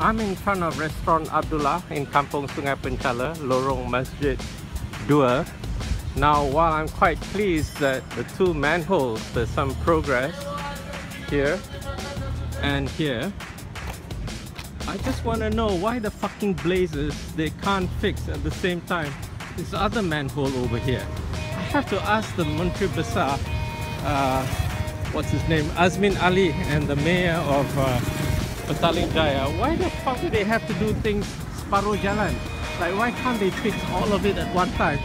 I'm in front of restaurant Abdullah in Kampung Sungai Penchala, Lorong Masjid 2. Now while I'm quite pleased that the two manholes, there's some progress here and here. I just want to know why the fucking blazes they can't fix at the same time. This other manhole over here. I have to ask the Menteri Besar, uh, what's his name, Azmin Ali and the mayor of uh, Petaling Jaya, why the fuck do they have to do things separuh jalan? Like why can't they fix all of it at one time?